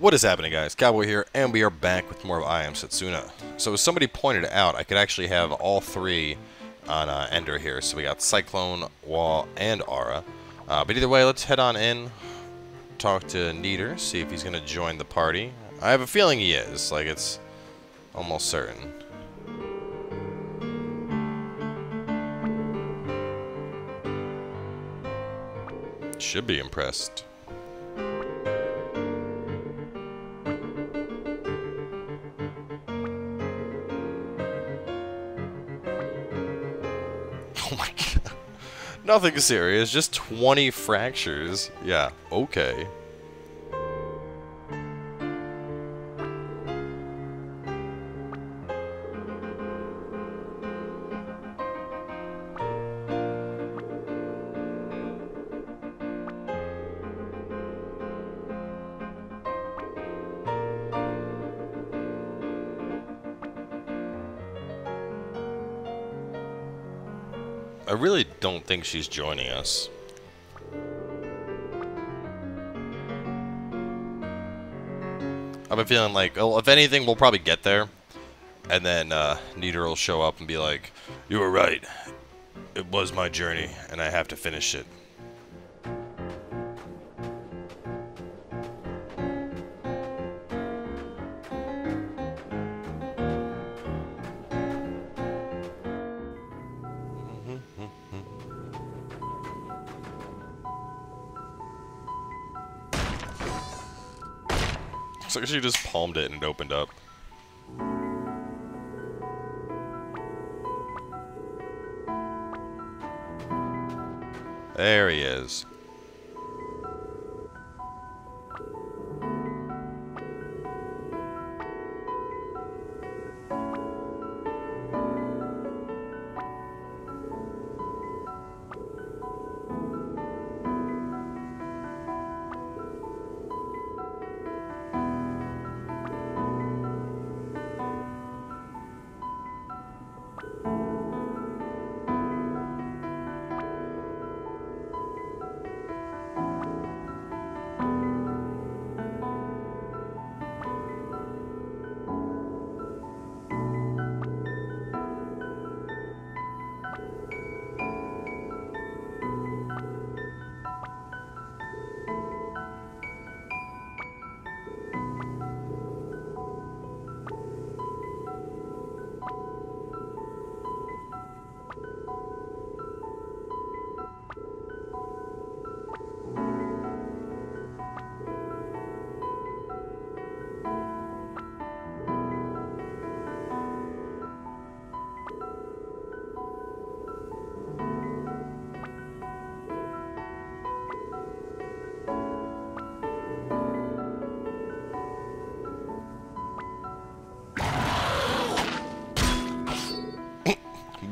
What is happening guys? Cowboy here, and we are back with more of I Am Setsuna. So as somebody pointed out, I could actually have all three on uh, Endir here. So we got Cyclone, Wall, and Aura. Uh, but either way, let's head on in, talk to Nidr, see if he's going to join the party. I have a feeling he is, like it's almost certain. Should be impressed. Nothing serious, just 20 fractures. Yeah, okay. Think she's joining us. I have a feeling like, well, if anything, we'll probably get there. And then uh, Nidr will show up and be like, You were right. It was my journey, and I have to finish it. Looks just palmed it and it opened up. There he is.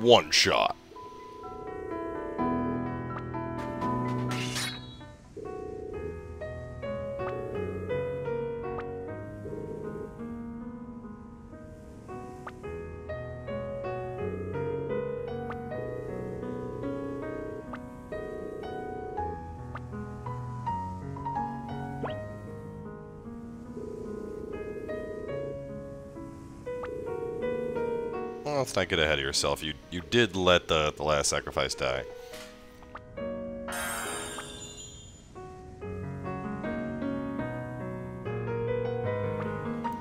One shot. Well, let's not get ahead of yourself. You you did let the the last sacrifice die.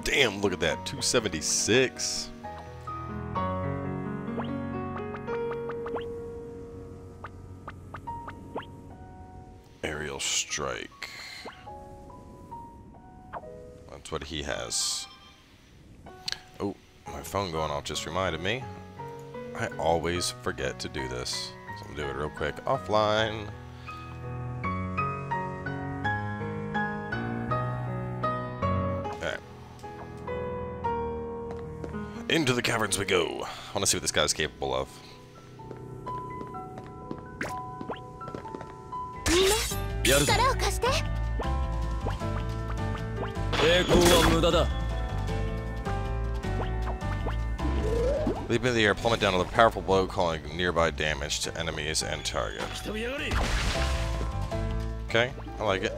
Damn, look at that. 276. Aerial strike. That's what he has. My phone going off just reminded me. I always forget to do this. So I'm gonna do it real quick offline. Okay. Into the caverns we go. I want to see what this guy's capable of. み Leaping in the air, plummet down with a powerful blow, causing nearby damage to enemies and target. Okay, I like it.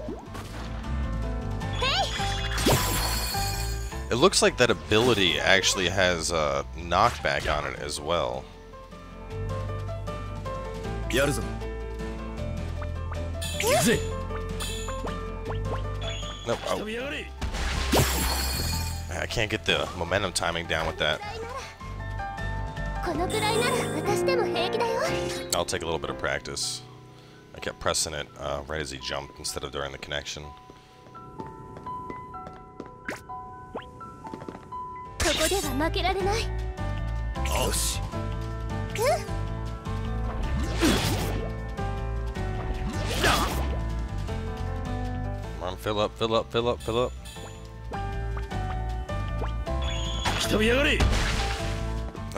It looks like that ability actually has a knockback on it as well. Nope. Oh. I can't get the momentum timing down with that. I'll take a little bit of practice. I kept pressing it uh, right as he jumped instead of during the connection. Come on, fill up, fill up, fill up, fill up.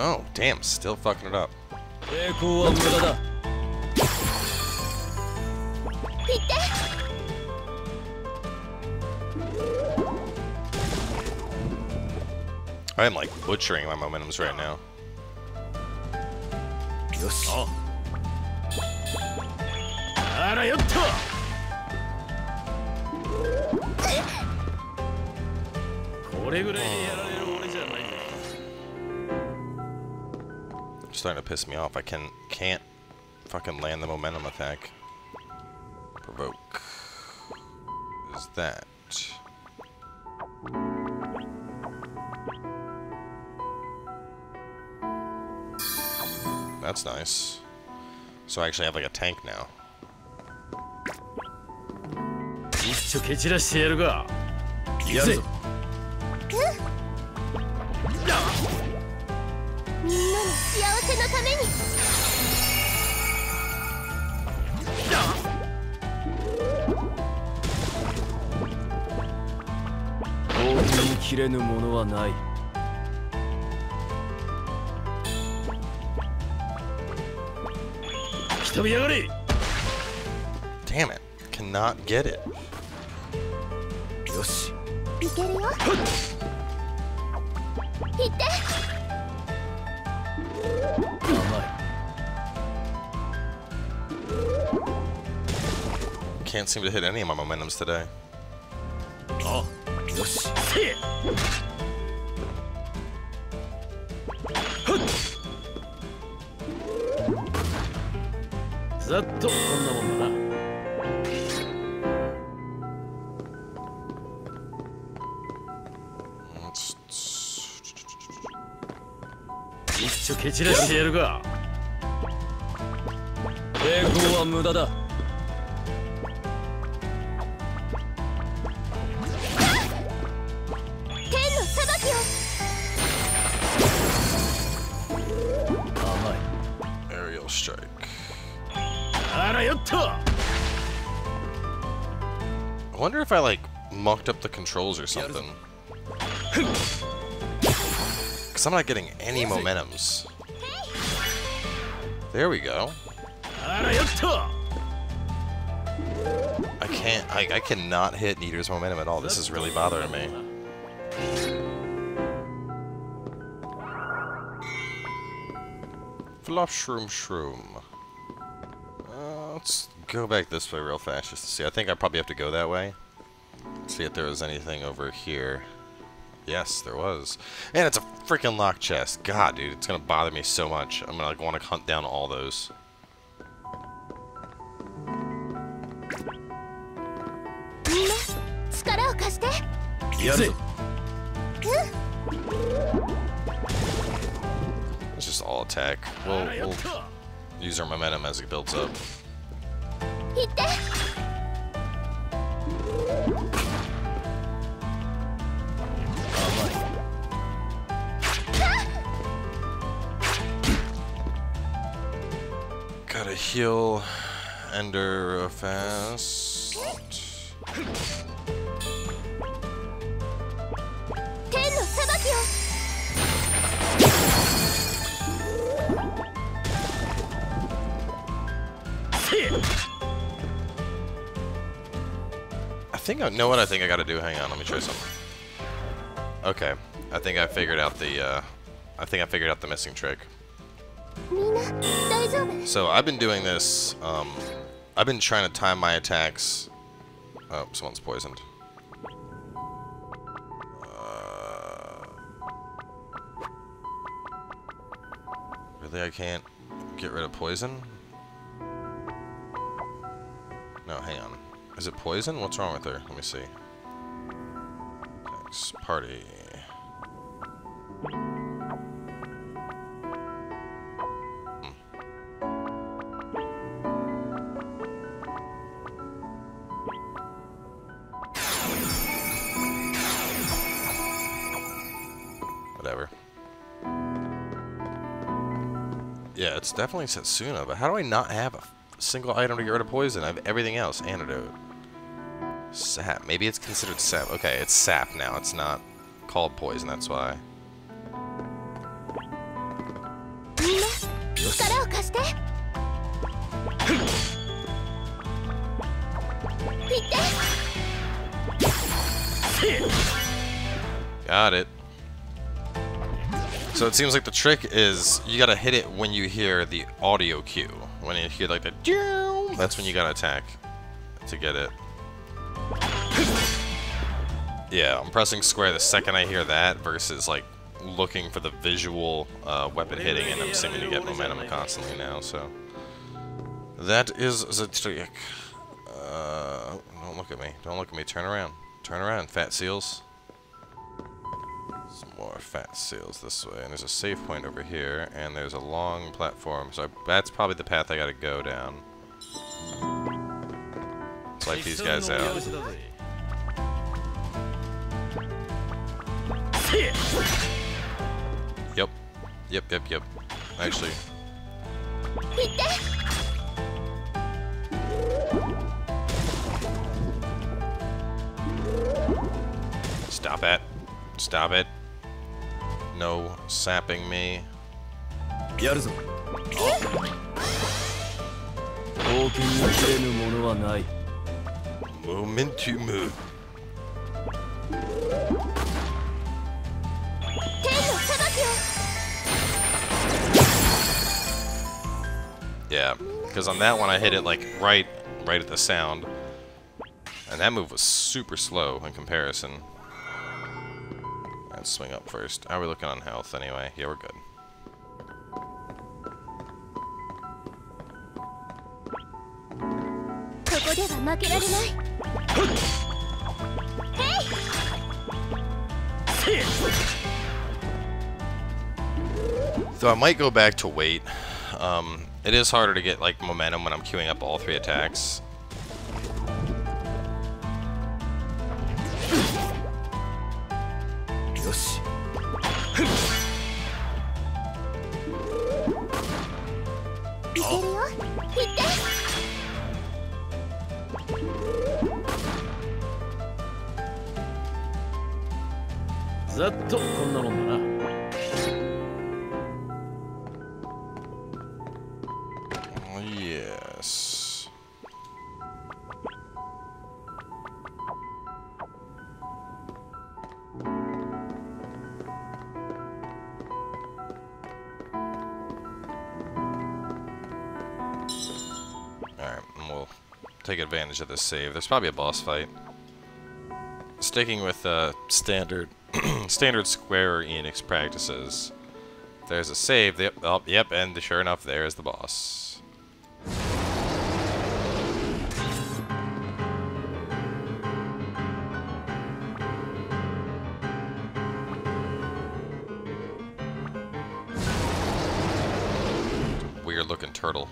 Oh, damn, still fucking it up. I am like butchering my momentums right now. Oh. Starting to piss me off. I can can't fucking land the momentum attack. Provoke. Is that? That's nice. So I actually have like a tank now. 一ために。切れぬものはない。飛び上がれ。Damn it! Cannot get it. よしいけるよ行って Can't seem to hit any of my momentums today. あよしせえふっざっとこんなもんだな 蹴散らしてやるが抵抗は無駄だ天の裁きを 甘い Aerial strike. あらよっと I wonder if I like mucked up the controls or something. Because I'm not getting any momentums. There we go. I can't, I, I cannot hit Nidr's momentum at all. This is really bothering me. Flop shroom shroom. Uh, let's go back this way real fast just to see. I think I probably have to go that way. See if there is anything over here. Yes, there was. And it's a freaking lock chest. God, dude, it's gonna bother me so much. I'm gonna like, want to hunt down all those. Let's just all attack. We'll, we'll use our momentum as it builds up. heal Endir fast. I think I know what I think I gotta do. Hang on, let me try something. Okay, I think I figured out the, uh, I think I figured out the missing trick. So I've been doing this, um, I've been trying to time my attacks. Oh, someone's poisoned. Uh, really, I can't get rid of poison? No, hang on. Is it poison? What's wrong with her? Let me see. Next party. Yeah, it's definitely Setsuna, but how do I not have a single item to get rid of poison? I have everything else. Antidote. Sap. Maybe it's considered sap. Okay, it's sap now. It's not called poison, that's why. Got it. So it seems like the trick is you gotta hit it when you hear the audio cue. When you hear like the that's when you gotta attack to get it. Yeah, I'm pressing square the second I hear that versus like looking for the visual uh, weapon hitting and I'm seeming to get momentum constantly now, so. That is the trick. Uh, don't look at me. Don't look at me. Turn around. Turn around, fat seals more fat seals this way. And there's a save point over here, and there's a long platform. So I, that's probably the path I gotta go down. Wipe these guys out. Yep. Yep, yep, yep. Actually. Stop it. Stop it no sapping me. Momentum. Yeah, because on that one I hit it like right, right at the sound. And that move was super slow in comparison and swing up first. How are we looking on health anyway? Yeah, we're good. So I might go back to weight. Um, it is harder to get like momentum when I'm queuing up all three attacks. ざっとこんなもんだな Yes. Alright, and we'll take advantage of this save. There's probably a boss fight. Sticking with uh, standard standard Square Enix practices. There's a save. Yep, oh, yep, and sure enough, there's the boss. Weird looking turtle.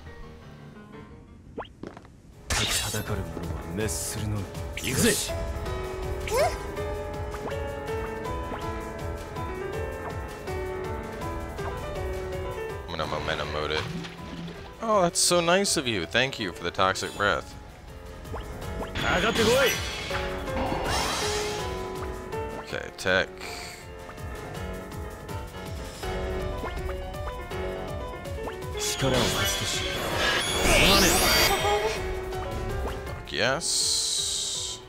that's so nice of you. Thank you for the toxic breath. Okay, tech. Fuck yes.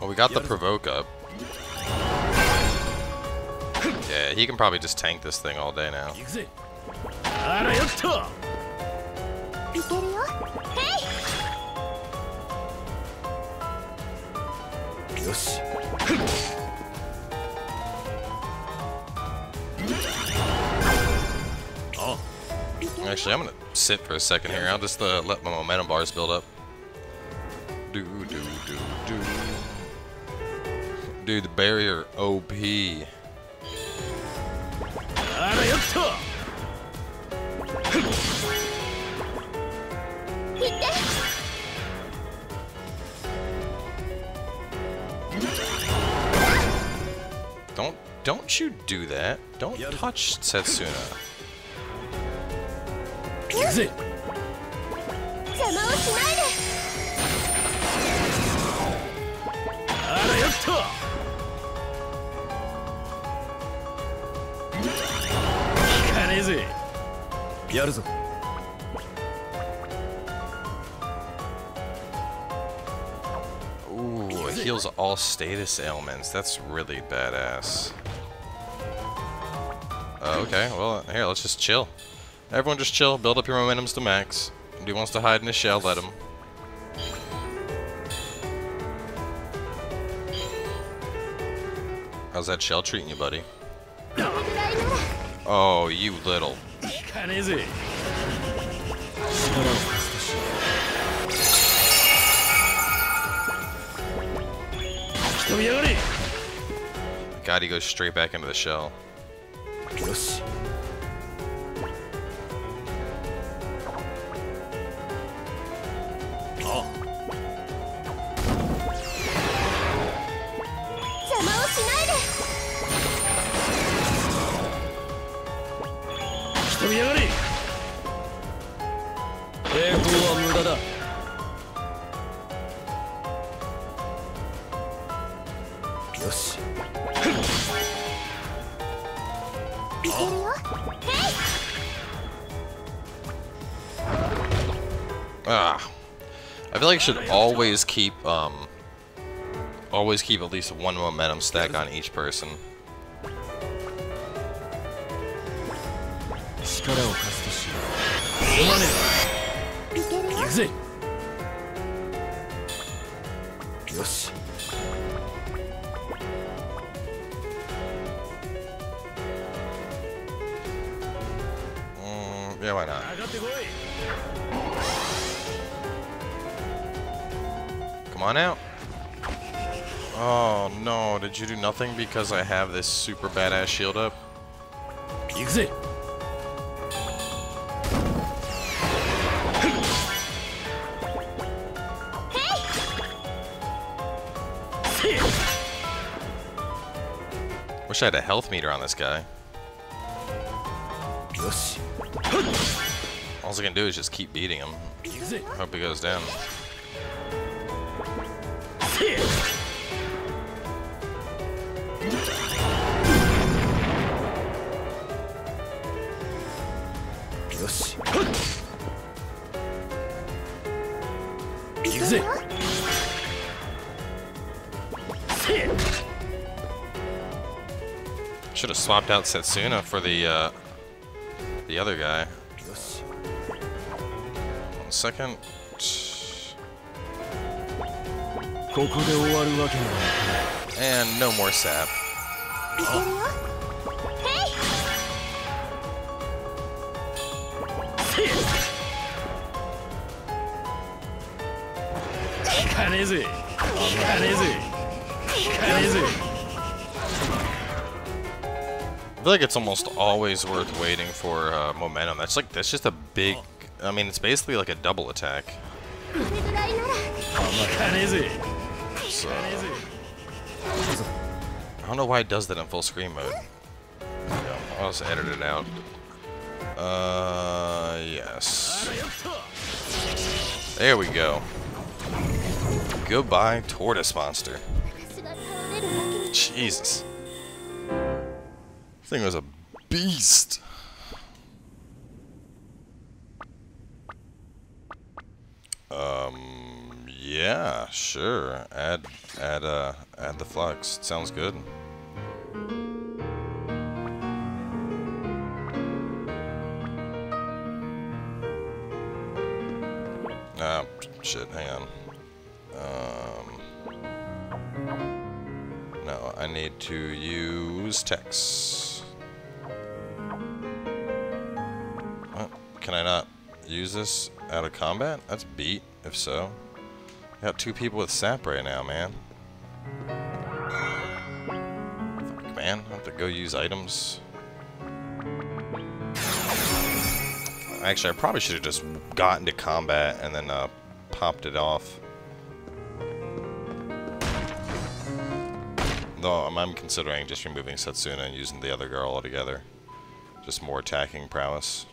Well, we got the provoke up. he can probably just tank this thing all day now. Oh. Actually, I'm gonna sit for a second here. I'll just uh, let my momentum bars build up. Do do do do. Do the barrier OP. Don't don't you do that. Don't touch Setsuna. Is it? ぜやるぞ Ooh, it heals all status ailments. That's really badass. Uh, okay, well, here, let's just chill. Everyone just chill, build up your momentums to max. If he wants to hide in his shell, let him. How's that shell treating you, buddy? Oh, you little. God, he goes straight back into the shell. like should always keep um always keep at least one momentum stack on each person. Mm, yeah, why not? on out. Oh no, did you do nothing because I have this super badass shield up? Exit. Wish I had a health meter on this guy. All I can do is just keep beating him. Hope he goes down. Should have swapped out Setsuna for the uh, the other guy. One second. And no more sap. I feel like it's almost always worth waiting for uh, momentum. That's like that's just a big. I mean, it's basically like a double attack. So. I don't know why it does that in full screen mode. Yeah, I'll just edit it out. Uh, yes. There we go. Goodbye, tortoise monster. Jesus. This thing was a beast. Um yeah, sure. Add, add, uh, add the flux. Sounds good. Ah, shit, hang on. Um... I need to use text. What? Can I not use this out of combat? That's beat, if so. Got two people with sap right now, man. Fuck, man. I have to go use items. Actually, I probably should have just got into combat and then uh, popped it off. Though I'm, I'm considering just removing Setsuna and using the other girl altogether. Just more attacking prowess.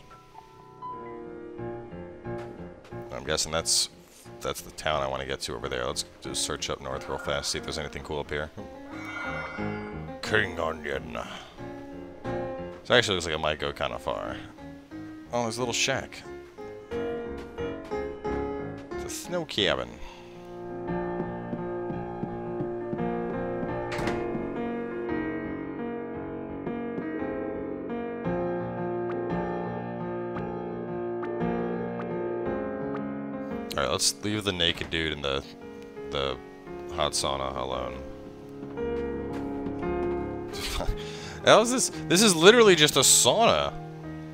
I'm guessing that's that's the town I want to get to over there. Let's just search up north real fast, see if there's anything cool up here. King Onion. This actually looks like it might go kind of far. Oh, there's a little shack. It's a snow cabin. Let's leave the naked dude in the the hot sauna alone. How is this? This is literally just a sauna.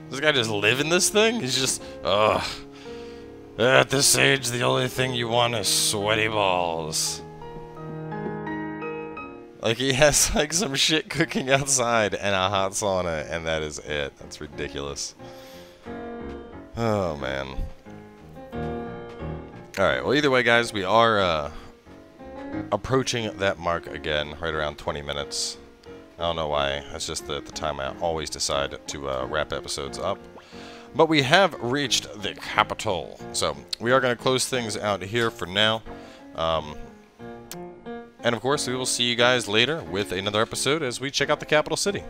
This guy just live in this thing? He's just, ugh. At this age, the only thing you want is sweaty balls. Like, he has, like, some shit cooking outside and a hot sauna, and that is it. That's ridiculous. Oh, man. Alright, well, either way, guys, we are, uh, approaching that mark again, right around 20 minutes. I don't know why. It's just the time I always decide to uh, wrap episodes up. But we have reached the capital. So we are going to close things out here for now. Um, and of course, we will see you guys later with another episode as we check out the capital city.